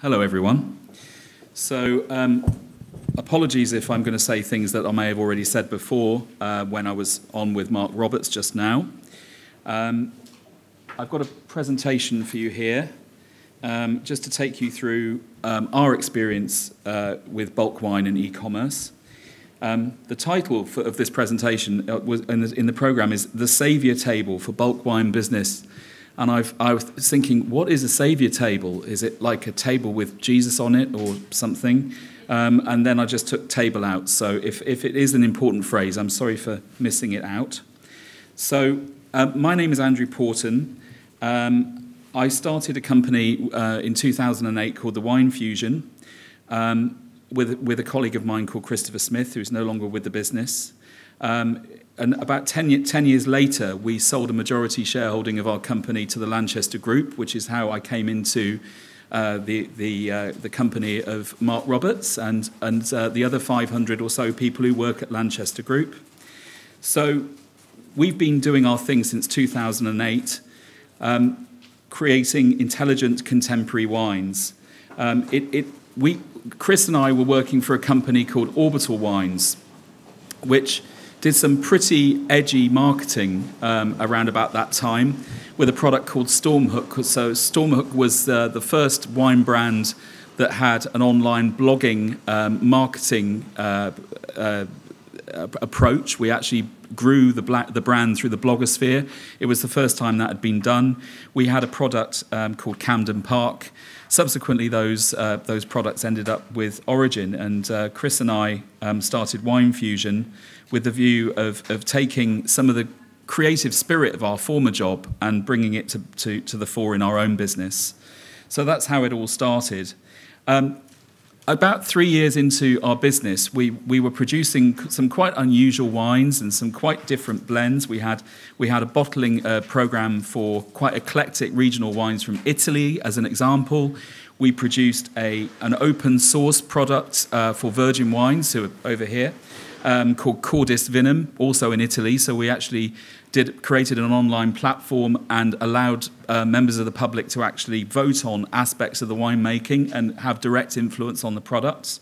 Hello, everyone. So, um, apologies if I'm going to say things that I may have already said before uh, when I was on with Mark Roberts just now. Um, I've got a presentation for you here um, just to take you through um, our experience uh, with bulk wine and e commerce. Um, the title for, of this presentation uh, was, in, the, in the program is The Saviour Table for Bulk Wine Business and I've, I was thinking, what is a savior table? Is it like a table with Jesus on it or something? Um, and then I just took table out. So if, if it is an important phrase, I'm sorry for missing it out. So uh, my name is Andrew Porton. Um, I started a company uh, in 2008 called the Wine Fusion um, with, with a colleague of mine called Christopher Smith, who's no longer with the business. Um, and about 10, 10, years later, we sold a majority shareholding of our company to the Lanchester Group, which is how I came into uh, the, the, uh, the company of Mark Roberts and, and uh, the other 500 or so people who work at Lanchester Group. So we've been doing our thing since 2008, um, creating intelligent contemporary wines. Um, it, it, we, Chris and I were working for a company called Orbital Wines, which did some pretty edgy marketing um, around about that time with a product called Stormhoek. So Stormhoek was uh, the first wine brand that had an online blogging um, marketing uh, uh, approach. We actually grew the, black, the brand through the blogosphere. It was the first time that had been done. We had a product um, called Camden Park. Subsequently, those, uh, those products ended up with Origin, and uh, Chris and I um, started Wine Fusion with the view of, of taking some of the creative spirit of our former job and bringing it to, to, to the fore in our own business. So that's how it all started. Um, about three years into our business, we, we were producing some quite unusual wines and some quite different blends. We had, we had a bottling uh, program for quite eclectic regional wines from Italy, as an example. We produced a, an open source product uh, for virgin wines, so over here um, called Cordis Vinum, also in Italy. So we actually did created an online platform and allowed uh, members of the public to actually vote on aspects of the winemaking and have direct influence on the products.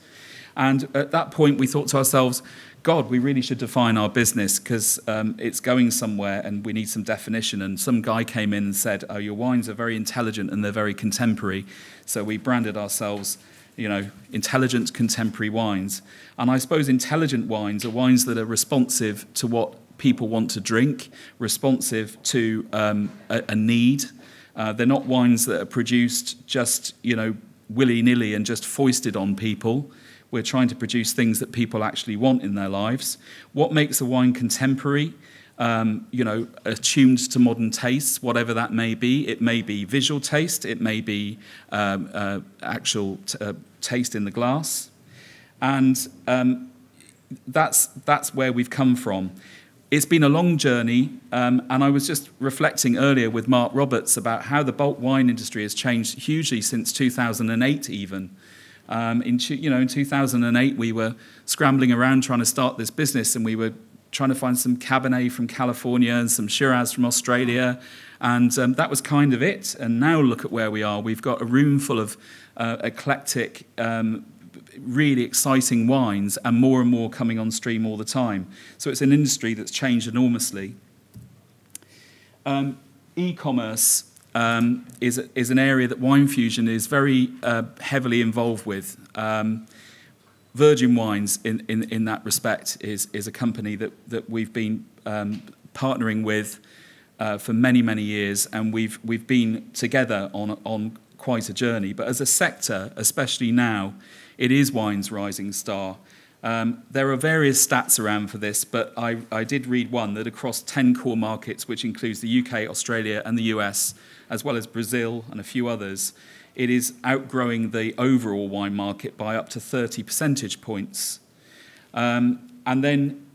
And at that point, we thought to ourselves, God, we really should define our business because um, it's going somewhere and we need some definition. And some guy came in and said, Oh, your wines are very intelligent and they're very contemporary. So we branded ourselves you know, intelligent contemporary wines. And I suppose intelligent wines are wines that are responsive to what people want to drink, responsive to um, a, a, need. Uh, they're not wines that are produced just, you know, willy nilly and just foisted on people. We're trying to produce things that people actually want in their lives. What makes a wine contemporary? um, you know, attuned to modern tastes, whatever that may be. It may be visual taste, it may be um, uh, actual uh, taste in the glass. And um, that's, that's where we've come from. It's been a long journey, um, and I was just reflecting earlier with Mark Roberts about how the bulk wine industry has changed hugely since 2008, even. Um, in, you know, in 2008, we were scrambling around trying to start this business, and we were trying to find some Cabernet from California and some Shiraz from Australia. And um, that was kind of it. And now look at where we are. We've got a room full of uh, eclectic, um, really exciting wines, and more and more coming on stream all the time. So it's an industry that's changed enormously. Um, e commerce um, is, is an area that Wine Fusion is very uh, heavily involved with. Um, Virgin Wines, in, in, in that respect, is, is a company that, that we've been um, partnering with uh, for many, many years, and we've, we've been together on, on quite a journey. But as a sector, especially now, it is wine's rising star. Um, there are various stats around for this, but I, I did read one that across 10 core markets, which includes the UK, Australia, and the US, as well as Brazil and a few others, it is outgrowing the overall wine market by up to 30 percentage points. Um, and then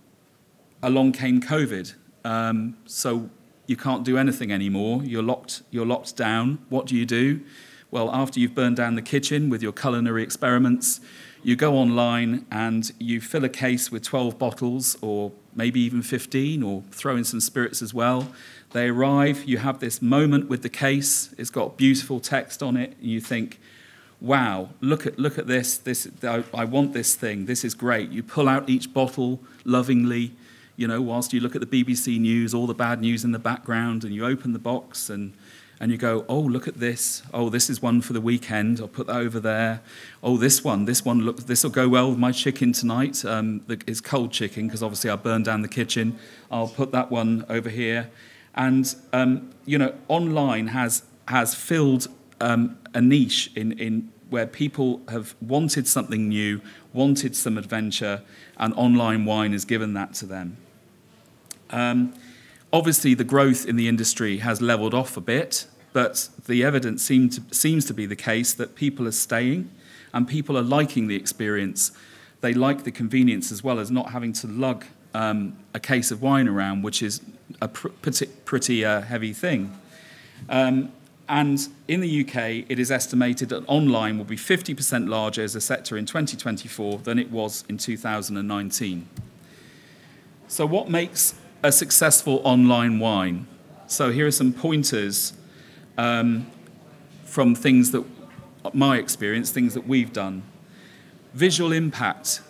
along came COVID. Um, so you can't do anything anymore. You're locked, you're locked down. What do you do? Well, after you've burned down the kitchen with your culinary experiments, you go online and you fill a case with 12 bottles or maybe even 15 or throw in some spirits as well. They arrive, you have this moment with the case, it's got beautiful text on it, and you think, wow, look at, look at this, this I, I want this thing, this is great. You pull out each bottle lovingly, you know, whilst you look at the BBC News, all the bad news in the background, and you open the box and, and you go, oh, look at this. Oh, this is one for the weekend. I'll put that over there. Oh, this one, this one, look, this will go well with my chicken tonight. Um, it's cold chicken because obviously I burned down the kitchen. I'll put that one over here. And, um, you know, online has, has filled um, a niche in, in where people have wanted something new, wanted some adventure, and online wine has given that to them. Um, obviously, the growth in the industry has leveled off a bit, but the evidence to, seems to be the case that people are staying and people are liking the experience. They like the convenience as well as not having to lug um, a case of wine around, which is a pr- pretty, pretty uh, heavy thing. Um, and in the UK, it is estimated that online will be 50% larger as a sector in 2024 than it was in 2019. So, what makes a successful online wine? So, here are some pointers um, from things that my experience, things that we've done. Visual impact.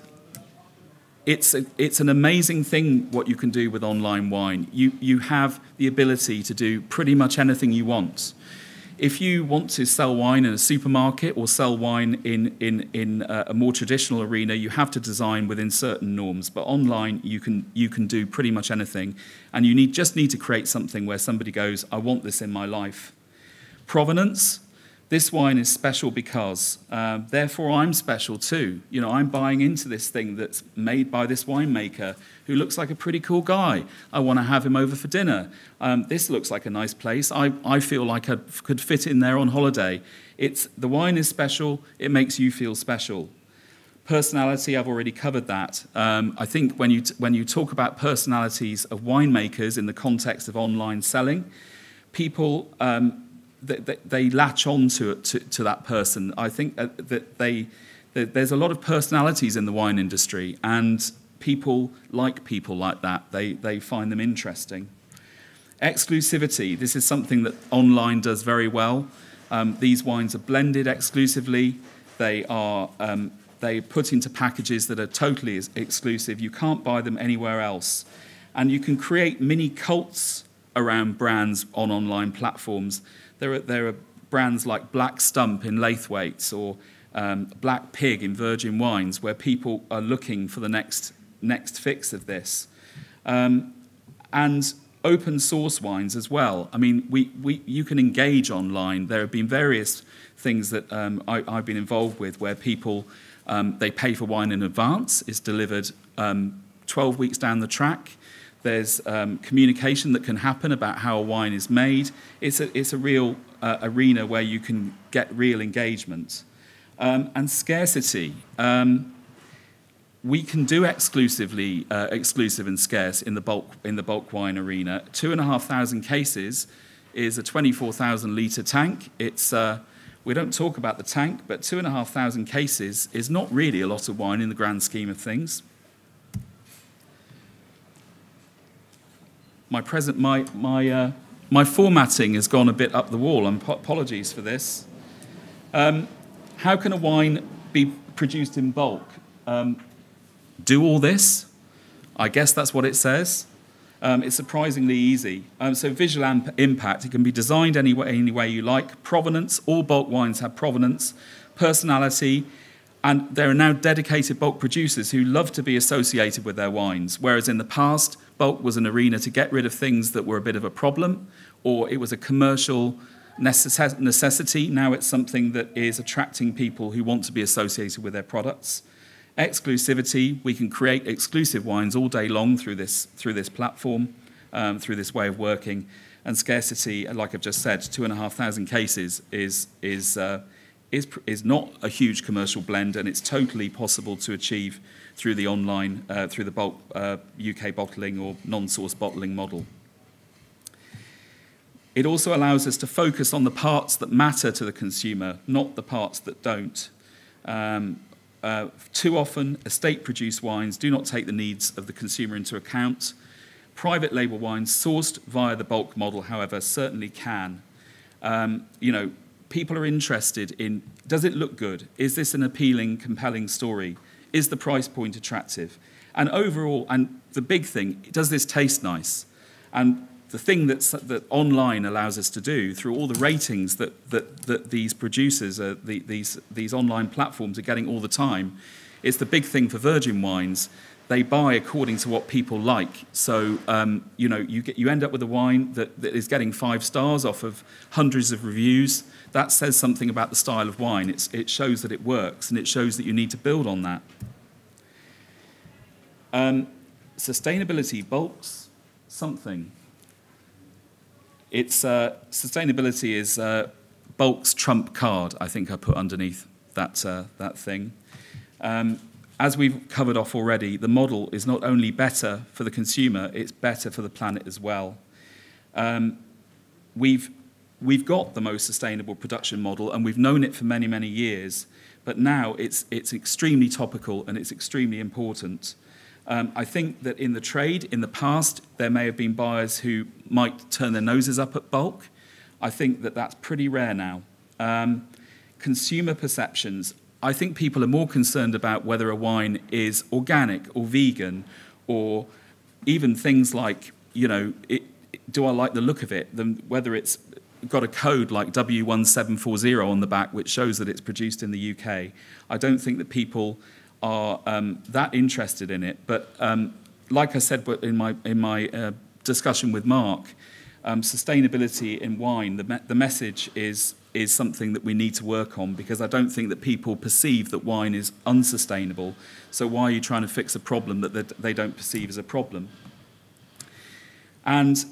It's, a, it's an amazing thing what you can do with online wine. You, you have the ability to do pretty much anything you want if you want to sell wine in a supermarket or sell wine in, in, in uh, a more traditional arena, you have to design within certain norms. But online, you can, you can do pretty much anything. And you need, just need to create something where somebody goes, I want this in my life. Provenance, this wine is special because, uh, therefore, I'm special too. You know, I'm buying into this thing that's made by this winemaker who looks like a pretty cool guy. I want to have him over for dinner. Um, this looks like a nice place. I, I feel like I could fit in there on holiday. It's, the wine is special, it makes you feel special. Personality, I've already covered that. Um, I think when you, when you talk about personalities of winemakers in the context of online selling, people um, they, they latch on to, to, to, that person. I think that they, there's a lot of personalities in the wine industry, and people like people like that. They, they find them interesting. Exclusivity. This is something that online does very well. Um, these wines are blended exclusively. They are um, they put into packages that are totally exclusive. You can't buy them anywhere else, and you can create mini cults around brands on online platforms there are, there are brands like Black Stump in Laithwaites or um, Black Pig in Virgin Wines where people are looking for the next, next fix of this. Um, and open source wines as well. I mean, we, we, you can engage online. There have been various things that um, I, have been involved with where people um, they pay for wine in advance. It's delivered um, 12 weeks down the track. There's um, communication that can happen about how a wine is made. It's a, it's a real uh, arena where you can get real engagement. Um, and scarcity. Um, we can do exclusively uh, exclusive and scarce in the bulk in the bulk wine arena. Two and a half thousand cases is a 24,000 litre tank. It's uh, we don't talk about the tank, but two and a half thousand cases is not really a lot of wine in the grand scheme of things. My present my my uh, my formatting has gone a bit up the wall. And apologies for this. Um, how can a wine be produced in bulk? Um, do all this? I guess that's what it says. Um, it's surprisingly easy. Um, so visual amp- impact, it can be designed any way, any way you like. Provenance, all bulk wines have provenance. Personality, and there are now dedicated bulk producers who love to be associated with their wines, whereas in the past, bulk was an arena to get rid of things that were a bit of a problem, or it was a commercial necessity. Now it's something that is attracting people who want to be associated with their products. Exclusivity, we can create exclusive wines all day long through this, through this platform, um, through this way of working. And scarcity, like I've just said, two and a half thousand cases is, is uh, is, is not a huge commercial blend, and it's totally possible to achieve through the online, uh, through the bulk uh, UK bottling or non-source bottling model. It also allows us to focus on the parts that matter to the consumer, not the parts that don't. Um, uh, too often, estate produced wines do not take the needs of the consumer into account. Private label wines sourced via the bulk model, however, certainly can. Um, you know, people are interested in does it look good? Is this an appealing, compelling story? Is the price point attractive? And overall, and the big thing, does this taste nice? And the thing that's, that online allows us to do through all the ratings that, that, that these producers, are, the, these, these online platforms are getting all the time, it's the big thing for virgin wines. They buy according to what people like. So, um, you know, you, get, you end up with a wine that, that is getting five stars off of hundreds of reviews. That says something about the style of wine. It's, it shows that it works and it shows that you need to build on that. Um, sustainability bulks something. It's uh, sustainability is uh, bulk's trump card. I think I put underneath that uh, that thing. Um, as we've covered off already, the model is not only better for the consumer, it's better for the planet as well. Um, we've, we've got the most sustainable production model, and we've known it for many, many years, but now it's, it's extremely topical and it's extremely important. Um, I think that in the trade, in the past, there may have been buyers who might turn their noses up at bulk. I think that that's pretty rare now. Um, consumer perceptions I think people are more concerned about whether a wine is organic or vegan or even things like, you know, it, do I like the look of it, than whether it's got a code like W1740 on the back which shows that it's produced in the UK. I don't think that people are um, that interested in it. But um, like I said in my, in my uh, discussion with Mark, um, sustainability in wine, the, me the message is is something that we need to work on because I don't think that people perceive that wine is unsustainable. So why are you trying to fix a problem that they don't perceive as a problem? And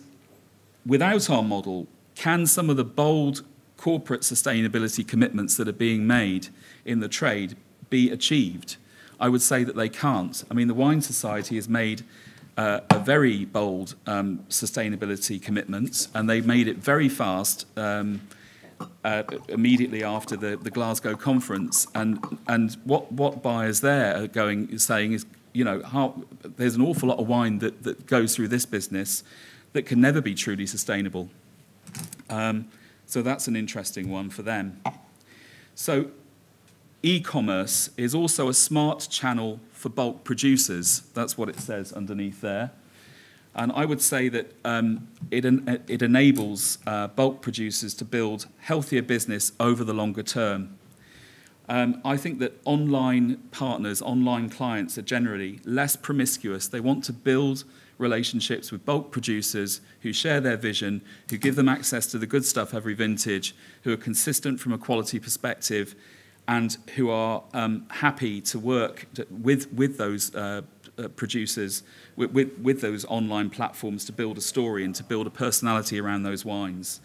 without our model, can some of the bold corporate sustainability commitments that are being made in the trade be achieved? I would say that they can't. I mean, the Wine Society has made uh, a very bold um, sustainability commitment, and they've made it very fast. Um, uh, immediately after the, the Glasgow conference. And, and what, what buyers there are going saying is, you know, how, there's an awful lot of wine that, that goes through this business that can never be truly sustainable. Um, so that's an interesting one for them. So e-commerce is also a smart channel for bulk producers. That's what it says underneath there. And I would say that um, it, en it enables uh, bulk producers to build healthier business over the longer term. Um, I think that online partners, online clients are generally less promiscuous. They want to build relationships with bulk producers who share their vision, who give them access to the good stuff every vintage, who are consistent from a quality perspective, and who are um, happy to work to, with, with those uh, uh, producers with, with, with those online platforms to build a story and to build a personality around those wines.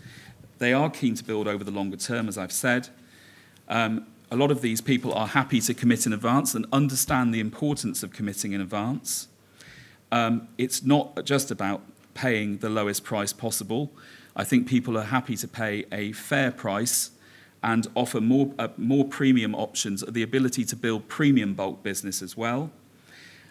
They are keen to build over the longer term, as I've said. Um, a lot of these people are happy to commit in advance and understand the importance of committing in advance. Um, it's not just about paying the lowest price possible. I think people are happy to pay a fair price and offer more, uh, more premium options, the ability to build premium bulk business as well.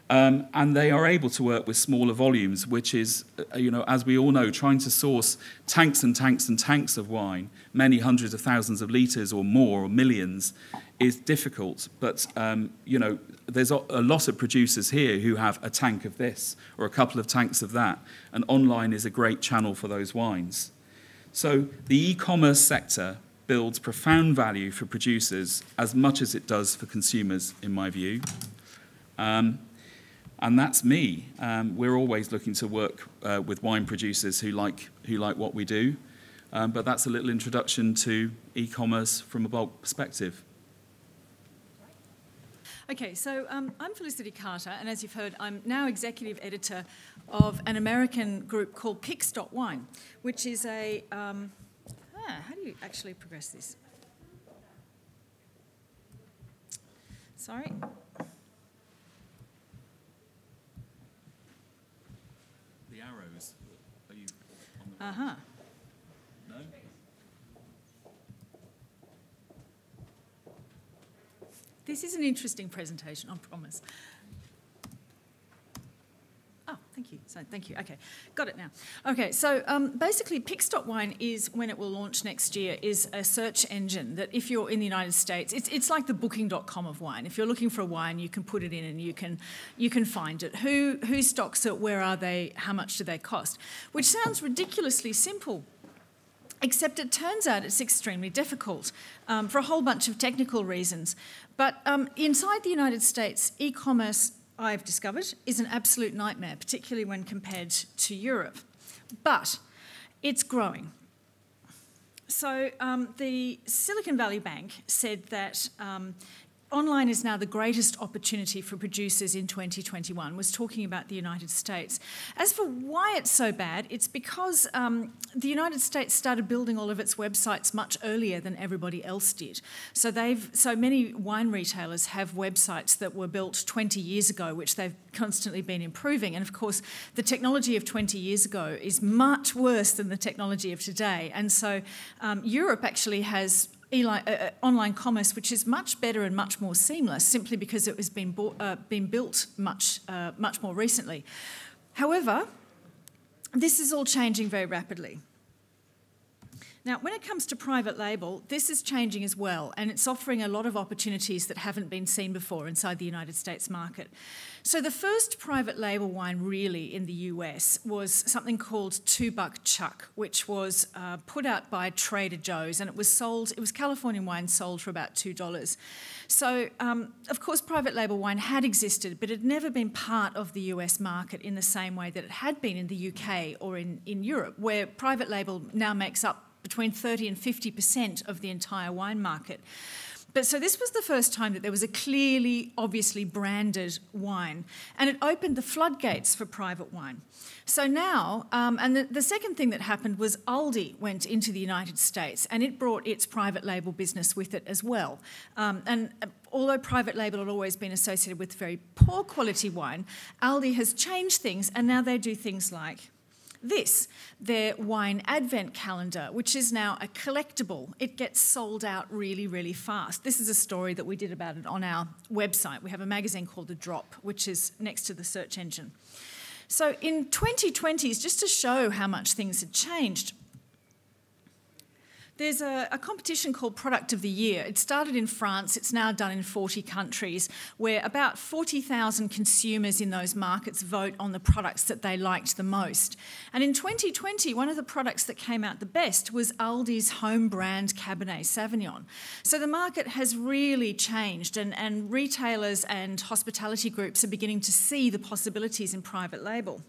Um, and they are able to work with smaller volumes, which is, uh, you know, as we all know, trying to source tanks and tanks and tanks of wine, many hundreds of thousands of litres or more, or millions, is difficult. But, um, you know, there's a, lot of producers here who have a tank of this or a couple of tanks of that, and online is a great channel for those wines. So the e-commerce sector builds profound value for producers as much as it does for consumers, in my view. Um, and that's me. Um, we're always looking to work uh, with wine producers who like, who like what we do. Um, but that's a little introduction to e-commerce from a bulk perspective. Okay, so um, I'm Felicity Carter, and as you've heard, I'm now executive editor of an American group called Kickstop Wine, which is a. Um, ah, how do you actually progress this? Sorry. Uh-huh. No? This is an interesting presentation, I promise. Thank you. So thank you. Okay, got it now. Okay, so um, basically, Pix.wine is when it will launch next year is a search engine that if you're in the United States, it's, it's like the Booking.com of wine. If you're looking for a wine, you can put it in and you can you can find it. Who who stocks it? Where are they? How much do they cost? Which sounds ridiculously simple. Except it turns out it's extremely difficult um, for a whole bunch of technical reasons. But um, inside the United States, e commerce I've discovered is an absolute nightmare, particularly when compared to Europe. But it's growing. So um, the Silicon Valley Bank said that um, online is now the greatest opportunity for producers in 2021 was talking about the United States. As for why it's so bad, it's because um, the United States started building all of its websites much earlier than everybody else did. So they've so many wine retailers have websites that were built 20 years ago, which they've constantly been improving. And of course, the technology of 20 years ago is much worse than the technology of today. And so um, Europe actually has uh, uh, online commerce, which is much better and much more seamless, simply because it has been, bought, uh, been built much, uh, much more recently. However, this is all changing very rapidly. Now, when it comes to private label, this is changing as well, and it's offering a lot of opportunities that haven't been seen before inside the United States market. So, the first private label wine really in the US was something called Two Buck Chuck, which was uh, put out by Trader Joe's, and it was sold, it was Californian wine sold for about $2. So, um, of course, private label wine had existed, but it had never been part of the US market in the same way that it had been in the UK or in, in Europe, where private label now makes up between 30 and 50% of the entire wine market. But so this was the first time that there was a clearly, obviously branded wine, and it opened the floodgates for private wine. So now, um, and the, the, second thing that happened was Aldi went into the United States, and it brought its private label business with it as well. Um, and uh, although private label had always been associated with very poor quality wine, Aldi has changed things, and now they do things like this, their wine advent calendar, which is now a collectible. It gets sold out really, really fast. This is a story that we did about it on our website. We have a magazine called The Drop, which is next to the search engine. So in 2020s, just to show how much things had changed, there's a, a, competition called Product of the Year. It started in France, it's now done in 40 countries, where about 40,000 consumers in those markets vote on the products that they liked the most. And in 2020, one of the products that came out the best was Aldi's home brand Cabernet Sauvignon. So the market has really changed, and, and retailers and hospitality groups are beginning to see the possibilities in private label.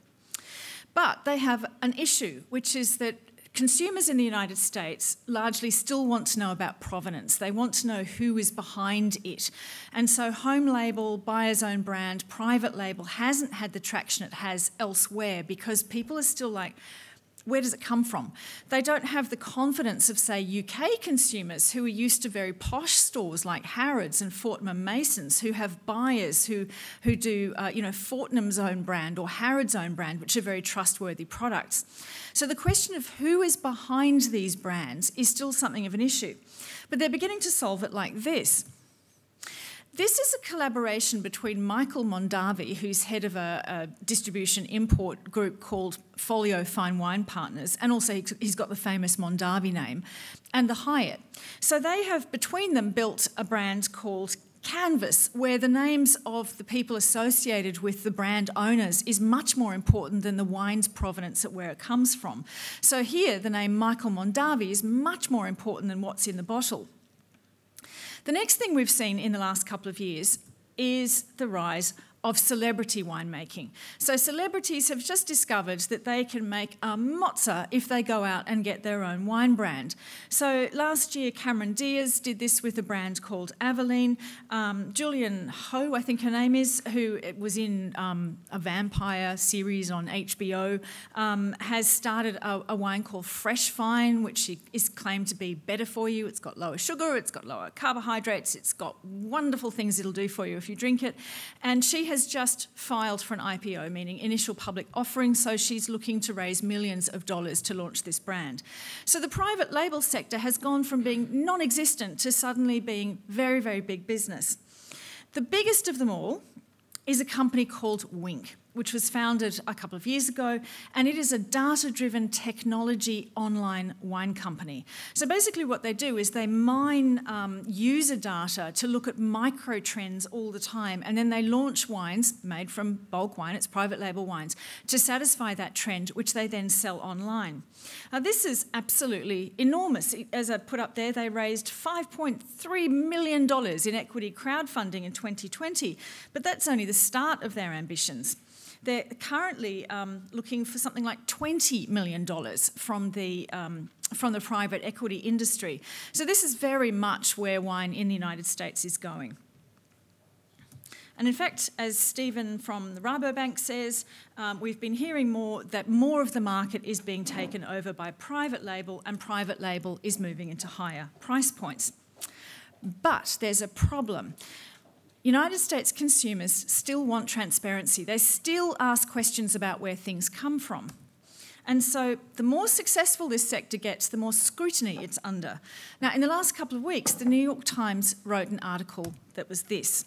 But they have an issue, which is that consumers in the United States largely still want to know about provenance. They want to know who is behind it. And so, home label, buyer's own brand, private label hasn't had the traction it has elsewhere because people are still like, where does it come from? They don't have the confidence of, say, UK consumers who are used to very posh stores like Harrods and Fortnum Masons, who have buyers who, who do, uh, you know, Fortnum's own brand or Harrods' own brand, which are very trustworthy products. So the question of who is behind these brands is still something of an issue. But they're beginning to solve it like this. This is a collaboration between Michael Mondavi, who's head of a, a, distribution import group called Folio Fine Wine Partners, and also he's got the famous Mondavi name, and the Hyatt. So they have, between them, built a brand called Canvas, where the names of the people associated with the brand owners is much more important than the wine's provenance at where it comes from. So here, the name Michael Mondavi is much more important than what's in the bottle. The next thing we've seen in the last couple of years is the rise of celebrity winemaking. So celebrities have just discovered that they can make a mozza if they go out and get their own wine brand. So last year, Cameron Diaz did this with a brand called Avaline. Um, Julianne Hough, I think her name is, who was in um, a vampire series on HBO, um, has started a, a, wine called Fresh Vine, which is claimed to be better for you. It's got lower sugar, it's got lower carbohydrates, it's got wonderful things it'll do for you if you drink it. And she has has just filed for an IPO, meaning initial public offering, so she's looking to raise millions of dollars to launch this brand. So the private label sector has gone from being non existent to suddenly being very, very big business. The biggest of them all is a company called Winc. Which was founded a couple of years ago, and it is a data driven technology online wine company. So basically, what they do is they mine um, user data to look at micro trends all the time, and then they launch wines made from bulk wine, it's private label wines, to satisfy that trend, which they then sell online. Now, this is absolutely enormous. As I put up there, they raised $5.3 million in equity crowdfunding in 2020, but that's only the start of their ambitions. They're currently um, looking for something like $20 million from the, um, from the private equity industry. So, this is very much where wine in the United States is going. And in fact, as Stephen from the Rabobank says, um, we've been hearing more that more of the market is being taken over by private label, and private label is moving into higher price points. But there's a problem. United States consumers still want transparency. They still ask questions about where things come from. And so, the more successful this sector gets, the more scrutiny it's under. Now, in the last couple of weeks, the New York Times wrote an article that was this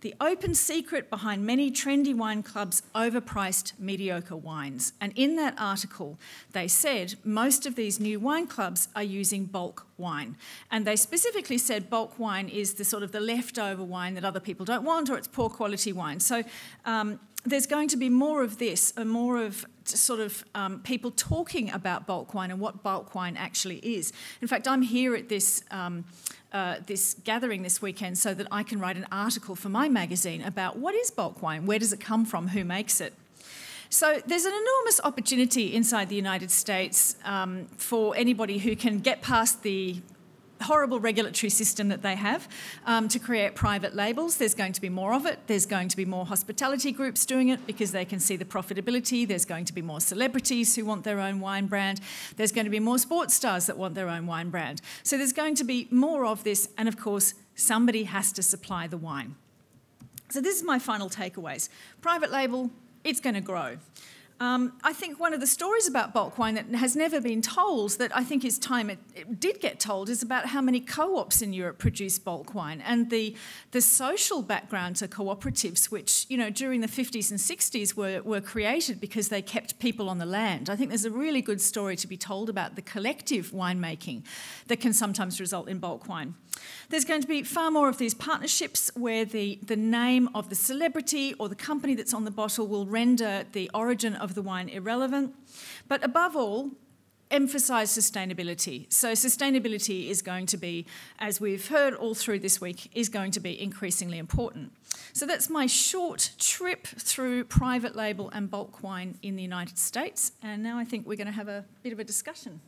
the open secret behind many trendy wine clubs' overpriced mediocre wines. And in that article, they said most of these new wine clubs are using bulk wine. And they specifically said bulk wine is the sort of the leftover wine that other people don't want or it's poor quality wine. So um, there's going to be more of this and more of sort of um, people talking about bulk wine and what bulk wine actually is. In fact, I'm here at this. Um, uh, this gathering this weekend so that I can write an article for my magazine about what is bulk wine, where does it come from, who makes it. So there's an enormous opportunity inside the United States um, for anybody who can get past the horrible regulatory system that they have um, to create private labels. There's going to be more of it. There's going to be more hospitality groups doing it because they can see the profitability. There's going to be more celebrities who want their own wine brand. There's going to be more sports stars that want their own wine brand. So there's going to be more of this, and of course, somebody has to supply the wine. So this is my final takeaways. Private label, it's going to grow. Um, I think one of the stories about bulk wine that has never been told, that I think is time it, it did get told, is about how many co-ops in Europe produce bulk wine and the the social background to cooperatives, which you know during the 50s and 60s were were created because they kept people on the land. I think there's a really good story to be told about the collective winemaking that can sometimes result in bulk wine. There's going to be far more of these partnerships where the, the name of the celebrity or the company that's on the bottle will render the origin of the wine irrelevant. But above all, emphasize sustainability. So sustainability is going to be, as we've heard all through this week, is going to be increasingly important. So that's my short trip through private label and bulk wine in the United States. And now I think we're going to have a bit of a discussion.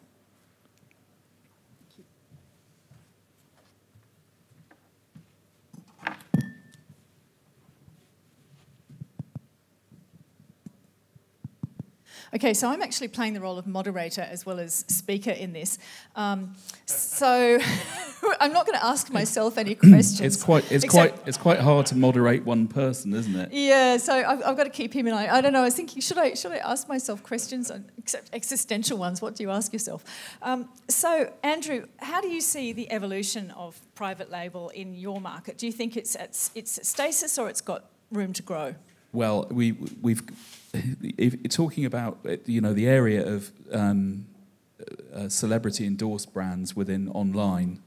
Okay, so I'm actually playing the role of moderator as well as speaker in this. Um, so I'm not going to ask myself any questions. It's quite, it's quite, it's quite hard to moderate one person, isn't it? Yeah, so I've, I've got to keep him in. I, I don't know. I was thinking, should I, should I ask myself questions, except existential ones? What do you ask yourself? Um, so, Andrew, how do you see the evolution of private label in your market? Do you think it's at it's stasis or it's got room to grow? Well, we we've if, talking about you know the area of um, uh, celebrity endorsed brands within online.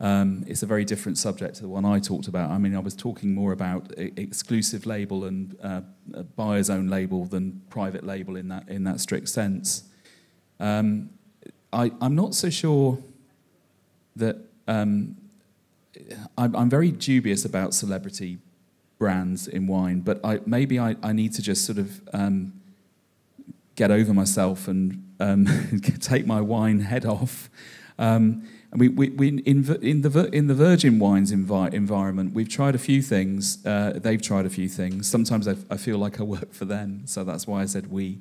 Um, it's a very different subject to the one I talked about. I mean, I was talking more about exclusive label and uh, buyer's own label than private label in that in that strict sense. Um, I, am not so sure that um, I'm, I'm, very dubious about celebrity brands in wine, but I, maybe I, I need to just sort of um, get over myself and um, take my wine head off. Um, and we, we, we in, in, the, in the virgin wines envi- environment, we've tried a few things. Uh, they've tried a few things. Sometimes I, I, feel like I work for them, so that's why I said we.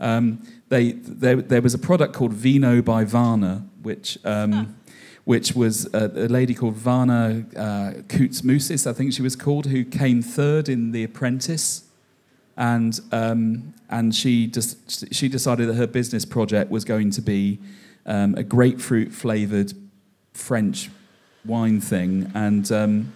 Um, they, there, there was a product called Vino by Vana, which um, which was a, a lady called Vana uh, Koutsmousis, I think she was called, who came third in The Apprentice. And, um, and she, just, she decided that her business project was going to be um, a grapefruit flavored French wine thing. And um,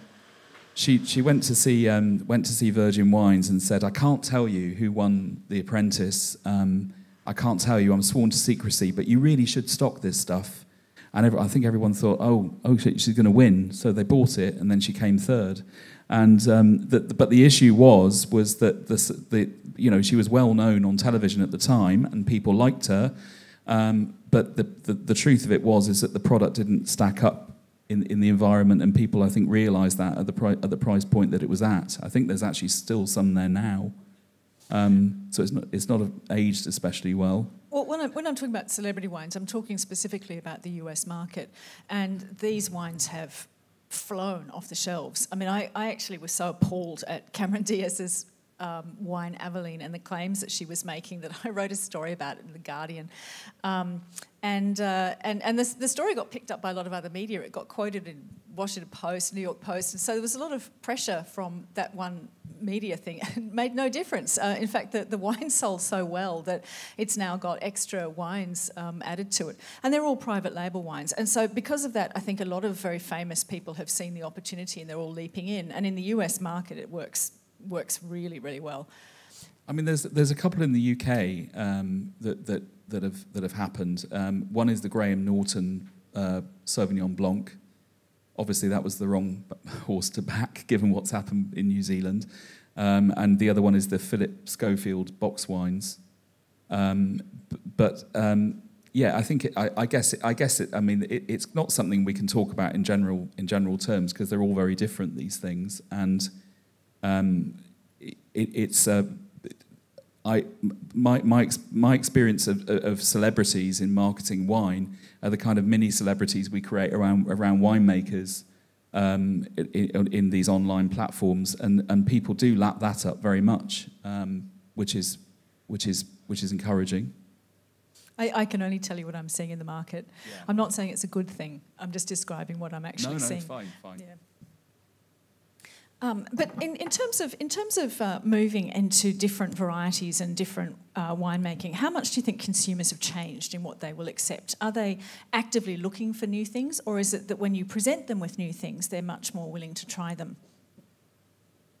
she she went to see um, went to see Virgin Wines and said, "I can't tell you who won The Apprentice. Um, I can't tell you. I'm sworn to secrecy. But you really should stock this stuff." And every, I think everyone thought, "Oh, oh, she's going to win." So they bought it, and then she came third. And um, the, but the issue was was that the, the you know she was well known on television at the time, and people liked her. Um, but the, the, the truth of it was is that the product didn't stack up in, in the environment, and people I think realised that at the pri- at the price point that it was at. I think there's actually still some there now, um, so it's not it's not aged especially well. Well, when I'm, when I'm talking about celebrity wines, I'm talking specifically about the US market, and these wines have flown off the shelves. I mean, I, I actually was so appalled at Cameron Diaz's um, wine Avaline and the claims that she was making that I wrote a story about it in The Guardian. Um, and uh, and, and the, the story got picked up by a lot of other media. It got quoted in Washington Post, New York Post. And so there was a lot of pressure from that one media thing. It made no difference. Uh, in fact, the, the wine sold so well that it's now got extra wines um, added to it. And they're all private label wines. And so because of that, I think a lot of very famous people have seen the opportunity and they're all leaping in. And in the US market, it works works really, really well. I mean, there's there's a couple in the UK um, that that that have that have happened. Um, one is the Graham Norton uh, Sauvignon Blanc. Obviously, that was the wrong horse to back, given what's happened in New Zealand. Um, and the other one is the Philip Schofield box wines. Um, but um, yeah, I think it, I, I, guess it, I guess it. I mean, it, it's not something we can talk about in general in general terms because they're all very different. These things and um, it, it's uh, I, my, my, my experience of, of celebrities in marketing wine are the kind of mini celebrities we create around, around winemakers um, in, in, these online platforms, and, and people do lap that up very much, um, which, is, which, is, which is encouraging. I, I, can only tell you what I'm seeing in the market. Yeah. I'm not saying it's a good thing. I'm just describing what I'm actually no, no, seeing. No, fine, fine. Yeah. Um, but in, in, terms of in terms of uh, moving into different varieties and different uh, winemaking, how much do you think consumers have changed in what they will accept? Are they actively looking for new things, or is it that when you present them with new things, they're much more willing to try them?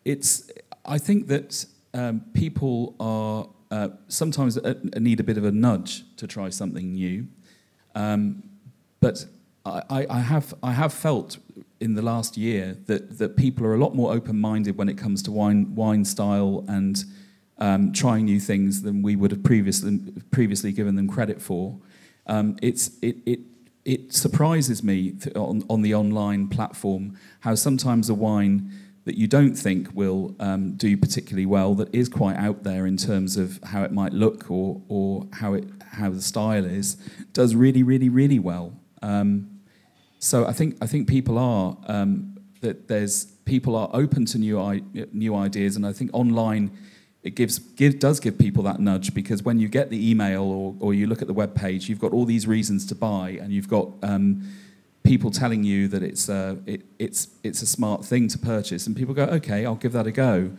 It's. I think that um, people are uh, sometimes need a bit of a nudge to try something new, um, but I, I, have I have felt in the last year that, that people are a lot more open minded when it comes to wine, wine style and um, trying new things than we would have previously, previously given them credit for. Um, it's, it, it, it surprises me on, on the online platform how sometimes a wine that you don't think will um, do particularly well, that is quite out there in terms of how it might look or, or how, it, how the style is, does really, really, really well. Um, so I think I think people are um, that there's people are open to new new ideas, and I think online it gives give, does give people that nudge because when you get the email or, or you look at the web page, you've got all these reasons to buy, and you've got um, people telling you that it's a, it, it's it's a smart thing to purchase, and people go, okay, I'll give that a go.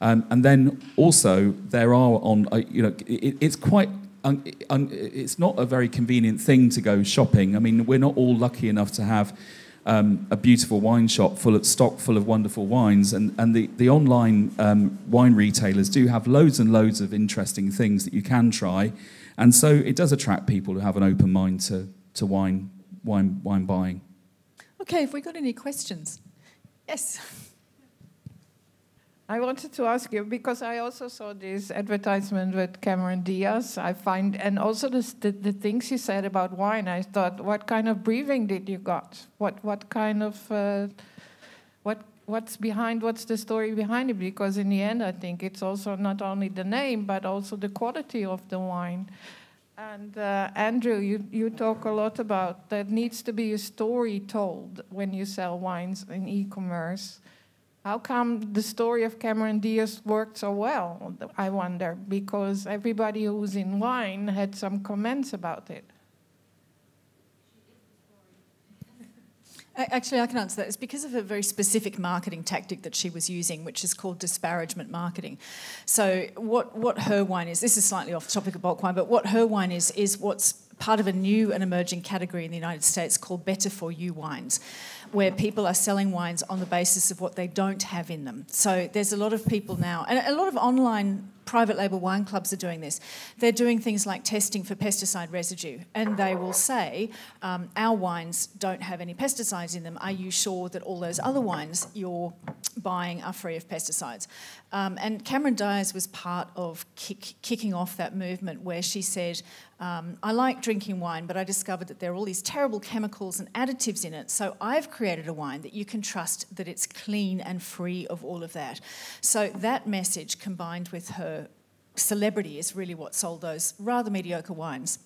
Um, and then also there are on uh, you know it, it's quite un, un, it's not a very convenient thing to go shopping. I mean, we're not all lucky enough to have um, a beautiful wine shop full of stock full of wonderful wines, and, and the, the online um, wine retailers do have loads and loads of interesting things that you can try. And so it does attract people who have an open mind to, to wine, wine, wine buying. Okay, have we got any questions? Yes. I wanted to ask you because I also saw this advertisement with Cameron Diaz. I find, and also the, the, the things you said about wine. I thought, what kind of briefing did you got? What what kind of uh, what what's behind? What's the story behind it? Because in the end, I think it's also not only the name but also the quality of the wine. And uh, Andrew, you, you talk a lot about that needs to be a story told when you sell wines in e-commerce. How come the story of Cameron Diaz worked so well? I wonder, because everybody who's in wine had some comments about it. Actually, I can answer that. It's because of a very specific marketing tactic that she was using, which is called disparagement marketing. So, what, what her wine is, this is slightly off the topic of bulk wine, but what her wine is, is what's part of a new and emerging category in the United States called better for you wines, where people are selling wines on the basis of what they don't have in them. So there's a lot of people now, and a lot of online private label wine clubs are doing this. They're doing things like testing for pesticide residue, and they will say, um, Our wines don't have any pesticides in them. Are you sure that all those other wines you're buying are free of pesticides? Um, and Cameron Diaz was part of kick, kicking off that movement where she said, um, I like drinking wine, but I discovered that there are all these terrible chemicals and additives in it. So I've created a wine that you can trust that it's clean and free of all of that. So that message combined with her celebrity is really what sold those rather mediocre wines.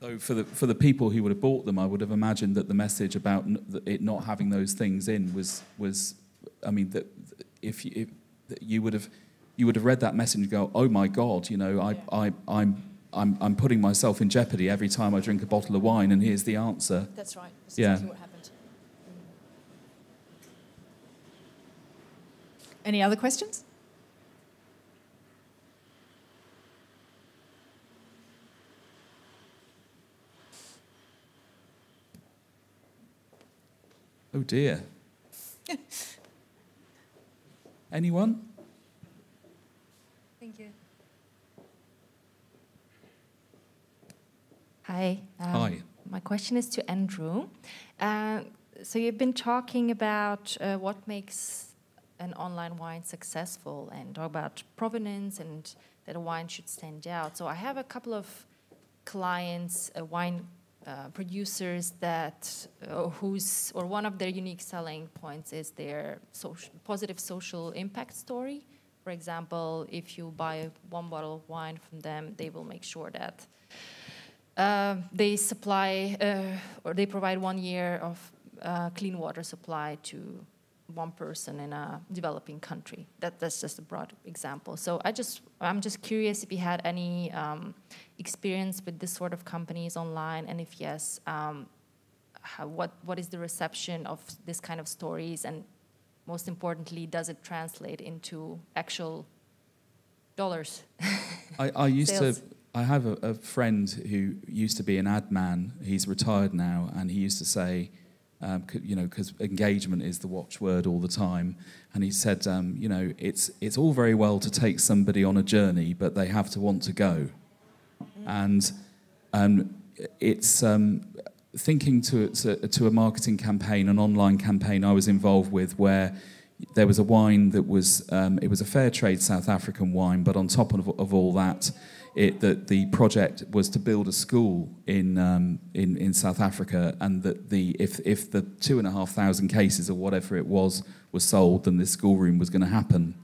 So for the for the people who would have bought them, I would have imagined that the message about it not having those things in was was, I mean that if you, if you would have you would have read that message and go, oh my God, you know, I, yeah. I, I'm, I'm, I'm putting myself in jeopardy every time I drink a bottle of wine, and here's the answer. That's right. That's yeah. exactly what happened. Mm. Any other questions? Oh dear. Anyone? Hi. Um, Hi. My question is to Andrew. Uh, so you've been talking about uh, what makes an online wine successful and about provenance and that a wine should stand out. So I have a couple of clients, uh, wine uh, producers that uh, whose or one of their unique selling points is their social, positive social impact story. For example, if you buy one bottle of wine from them, they will make sure that uh, they supply uh, or they provide one year of uh, clean water supply to one person in a developing country. That, that's just a broad example. So I just I'm just curious if you had any um, experience with this sort of companies online, and if yes, um, how, what what is the reception of this kind of stories, and most importantly, does it translate into actual dollars? I, I used to I have a, a, friend who used to be an ad man. He's retired now, and he used to say, um, you know, because engagement is the watchword all the time. And he said, um, you know, it's it's all very well to take somebody on a journey, but they have to want to go. And um, it's um, thinking to, to to a marketing campaign, an online campaign I was involved with, where there was a wine that was um, it was a fair trade South African wine, but on top of, of all that it, that the project was to build a school in, um, in, in South Africa, and that the, if, if the two and a half thousand cases or whatever it was was sold, then this schoolroom was going to happen.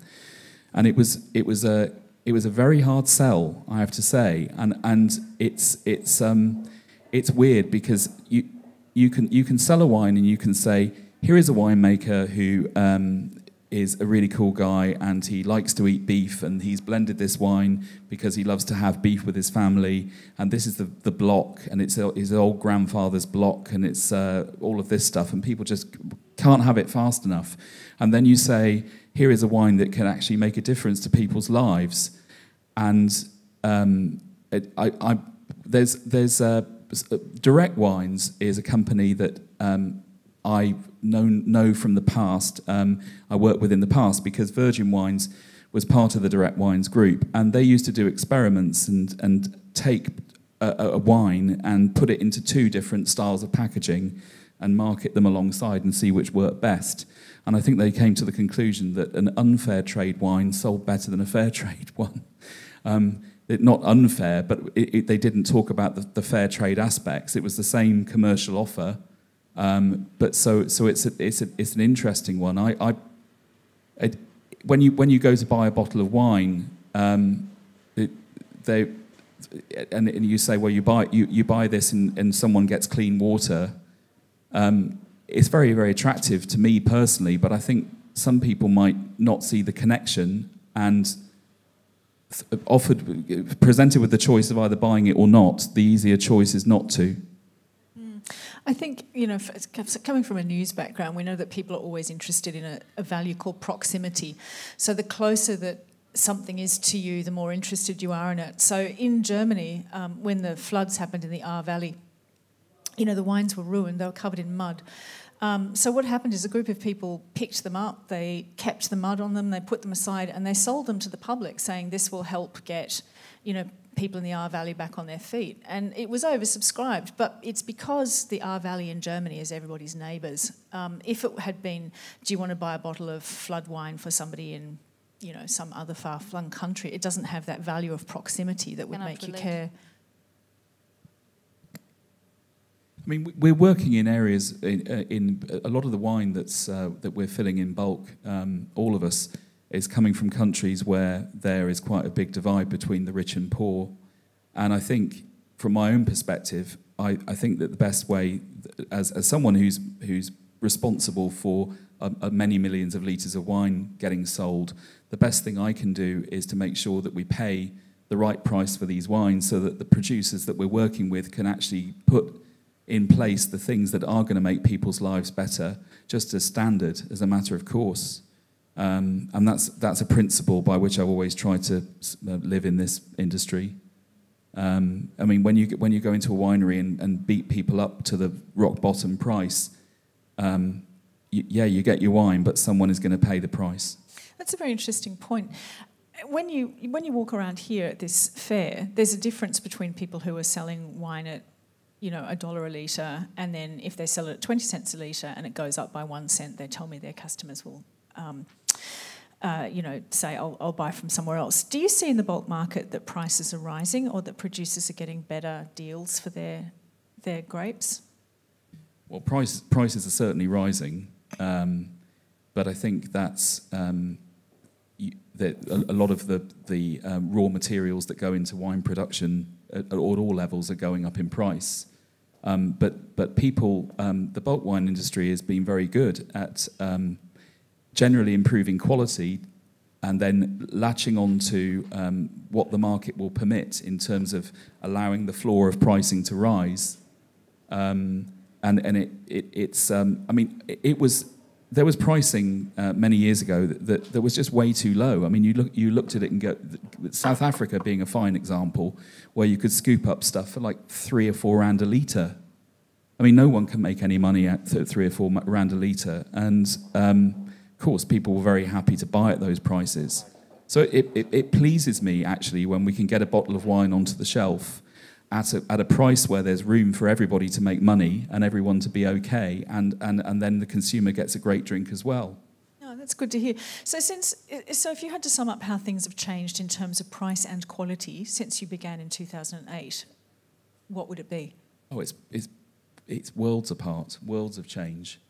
And it was, it, was a, it was a very hard sell, I have to say. And, and it's, it's, um, it's weird because you, you, can, you can sell a wine and you can say, here is a winemaker who um, is a really cool guy and he likes to eat beef and he's blended this wine because he loves to have beef with his family. And this is the, the block and it's his old grandfather's block and it's uh, all of this stuff and people just can't have it fast enough. And then you say here is a wine that can actually make a difference to people's lives. And um, it, I, I, there's, there's uh, direct wines is a company that um, I know, know from the past, um, I worked with in the past, because Virgin Wines was part of the Direct Wines group, and they used to do experiments and, and take a, a wine and put it into two different styles of packaging and market them alongside and see which worked best. And I think they came to the conclusion that an unfair trade wine sold better than a fair trade one. Um, it, not unfair, but it, it, they didn't talk about the, the, fair trade aspects. It was the same commercial offer, um, but so, so it's, a, it's, a, it's an interesting one. I, I it, when, you, when you go to buy a bottle of wine, um, it, they, and, and, you say, well, you buy, you, you buy this and, and someone gets clean water, um, it's very, very attractive to me personally, but I think some people might not see the connection and offered, presented with the choice of either buying it or not, the easier choice is not to. I think, you know, coming from a news background, we know that people are always interested in a, a value called proximity. So the closer that something is to you, the more interested you are in it. So in Germany, um, when the floods happened in the Ahr Valley, you know, the wines were ruined, they were covered in mud. Um, so what happened is a group of people picked them up, they kept the mud on them, they put them aside, and they sold them to the public, saying this will help get, you know, people in the Ahr Valley back on their feet. And it was oversubscribed, but it's because the Ahr Valley in Germany is everybody's neighbours. Um, if it had been, do you want to buy a bottle of flood wine for somebody in, you know, some other far-flung country, it doesn't have that value of proximity that would Cannot make you care. I mean, we- we're working in areas in, uh, in a lot of the wine that's uh, that we're filling in bulk. Um, all of us is coming from countries where there is quite a big divide between the rich and poor, and I think, from my own perspective, I, I think that the best way, as as someone who's who's responsible for uh, uh, many millions of liters of wine getting sold, the best thing I can do is to make sure that we pay the right price for these wines, so that the producers that we're working with can actually put in place the things that are going to make people's lives better, just as standard, as a matter of course. Um, and that's, that's a principle by which I've always tried to uh, live in this industry. Um, I mean, when you, when you go into a winery and, and beat people up to the rock bottom price, um, y- yeah, you get your wine, but someone is going to pay the price. That's a very interesting point. When you when you walk around here at this fair, there's a difference between people who are selling wine at, you know, a dollar a litre, and then if they sell it at twenty cents a litre and it goes up by one cent, they tell me their customers will, um, uh, you know, say I'll, I'll buy from somewhere else. Do you see in the bulk market that prices are rising, or that producers are getting better deals for their their grapes? Well, price, prices are certainly rising, um, but I think that's um, you, that a, a lot of the, the um, raw materials that go into wine production at, at all levels are going up in price. Um, but but people, um, the bulk wine industry has been very good at um, generally improving quality and then latching on to um, what the market will permit in terms of allowing the floor of pricing to rise. Um, and and it, it it's um, I mean it, it was there was pricing uh, many years ago that, that, that was just way too low. I mean you look you looked at it and go South Africa being a fine example where you could scoop up stuff for like three or four rand a litre. I mean no one can make any money at th- three or four rand a litre, and um, course people were very happy to buy at those prices. So it, it, it pleases me actually when we can get a bottle of wine onto the shelf at a, at a price where there's room for everybody to make money and everyone to be okay, and, and, and then the consumer gets a great drink as well. No, that's good to hear. So, since so, if you had to sum up how things have changed in terms of price and quality since you began in two thousand and eight, what would it be? Oh, it's, it's, it's worlds apart, worlds of change.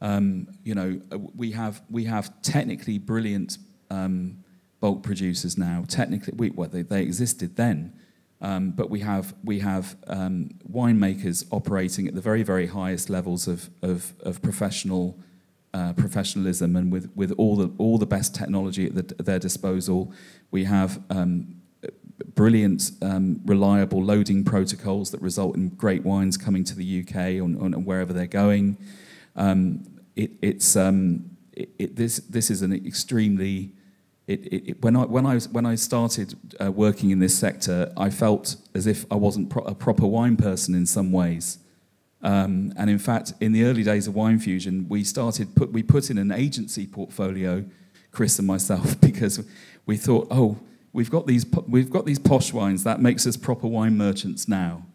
Um, you know, uh, we have, we have technically brilliant um, bulk producers now. Technically, we, well, they, they existed then, um, but we have, we have um, winemakers operating at the very, very highest levels of, of, of professional uh, professionalism and with, with all, the, all the best technology at, the, at their disposal. We have um, brilliant, um, reliable loading protocols that result in great wines coming to the UK and, and wherever they're going. Um, it, it's um, it, it, this this is an extremely when I when I was, when I started uh, working in this sector, I felt as if I wasn't pro- a proper wine person in some ways. Um, and in fact, in the early days of Wine Fusion, we started put we put in an agency portfolio, Chris and myself, because we thought, oh, we've got these we've got these posh wines that makes us proper wine merchants now.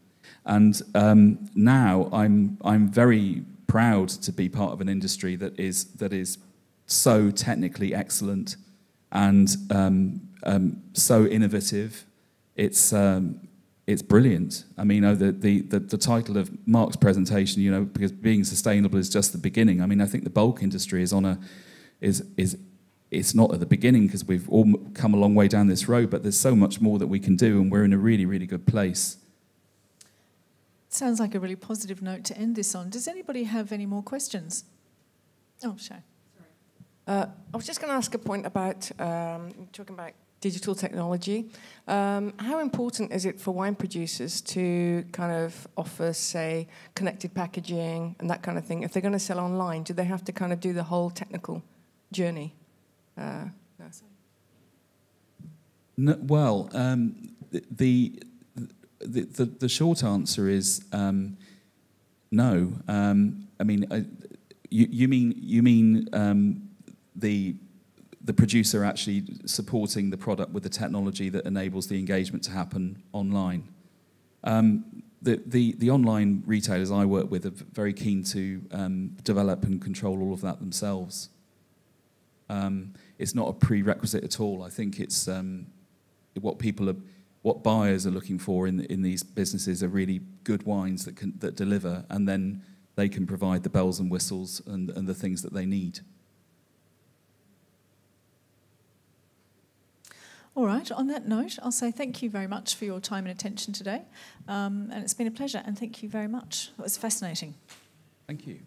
And um, now I'm I'm very proud to be part of an industry that is that is so technically excellent and um, um, so innovative. It's um, it's brilliant. I mean, oh, the, the, the, the title of Mark's presentation, you know, because being sustainable is just the beginning. I mean, I think the bulk industry is on a is is it's not at the beginning because we've all come a long way down this road, but there's so much more that we can do, and we're in a really really good place. Sounds like a really positive note to end this on. Does anybody have any more questions? Oh, Shay. Uh, I was just going to ask a point about um, talking about digital technology. Um, how important is it for wine producers to kind of offer, say, connected packaging and that kind of thing? If they're going to sell online, do they have to kind of do the whole technical journey? Uh, no. No, well, um, the, the, the, the short answer is um, no. Um, I mean, uh, you, you mean you mean um, the the producer actually supporting the product with the technology that enables the engagement to happen online. Um, the, the, the online retailers I work with are very keen to um, develop and control all of that themselves. Um, it's not a prerequisite at all. I think it's what people are, what buyers are looking for in in these businesses are really good wines that can that deliver, and then they can provide the bells and whistles and, and the things that they need. All right, on that note, I'll say thank you very much for your time and attention today. Um, and it's been a pleasure, and thank you very much. It was fascinating. Thank you.